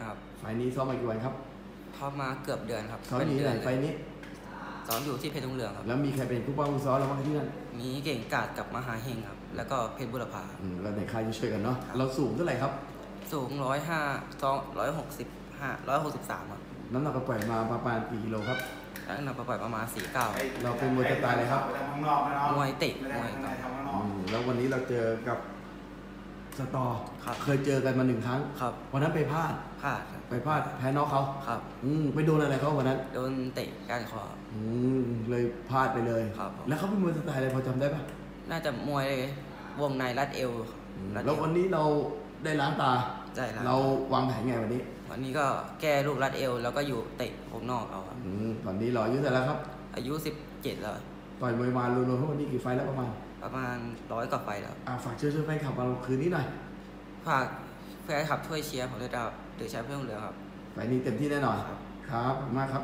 ครับไฟล์นี้ซ้อมมากี่วันครับเข้ามาเกือบเดือนครับซ้อมเป็นนี้เดืไหนอนไฟล์นี้สอนอยู่ที่เพชรทุ่งเรืองครับแล้วมีใครเป็นผู้ป้องผู้ซ้อมเราบ้างที่นั่นมีเก่งกาดกับมหาเฮงครับ แล้วก็เพชรบุรพาอืมแล้วในค่ายจะช่วยกันเนาะเราสูงเท่าไหร่ครับ สูงร้อยห้าสองร้อยหกสิบห้าร้อยหกสิบสามครับน้ำหนักก็ปล่อยมาประมาณกี่กิโลครับแล้วนำไปปล่อยประมาณสี่เก้าเราเป็นมวยสไตล์อะไรครับไปทำข้างนอกนะเนาะมวยเตะไม่ได้มวยไม่ได้ทำข้างนออืกมแล้ววันนี้เราเจอกับ สตอครับเคยเจอกันมาหนึ่งครั้งครับวันนั้นไปพลาดพลาดครับไปพลาดแพ้น็อกเขาครับ อืมไปโดนอะไรเขาวันนั้น โดนเตะก้านคออืมเลยพลาดไปเลยครับผมแล้วเขาเป็นมวยสไตล์อะไรพอจำได้ปะน่าจะมวยวงในรัดเอวอืมรัดเอแล้ววันนี้เราได้ล้างตา ใช่ครับเราวางแผนไงวันนี้วันนี้ก็แก้ลูกรัดเอวแล้วก็อยู่เตะวงนอกเอาครับอืมตอนนี้เราอายุเท่าไหร่แล้วครับ อายุสิบเจ็ดแล้ว ต่อยมวยมารวมๆทั้งวันนี้กี่ไฟล์แล้วประมาณประมาณร้อยกว่าไปแล้วอ่าฝากเชิญชวนแฟนคลับเราคืนนี้หน่อยฝากแฟนคลับช่วยเชียร์ผมด้วยนะครับเดือดใช้เพื่อนเหลืองครับไฟล์นี้เต็มที่แน่นอนครับ ครับขอบคุณมากครับ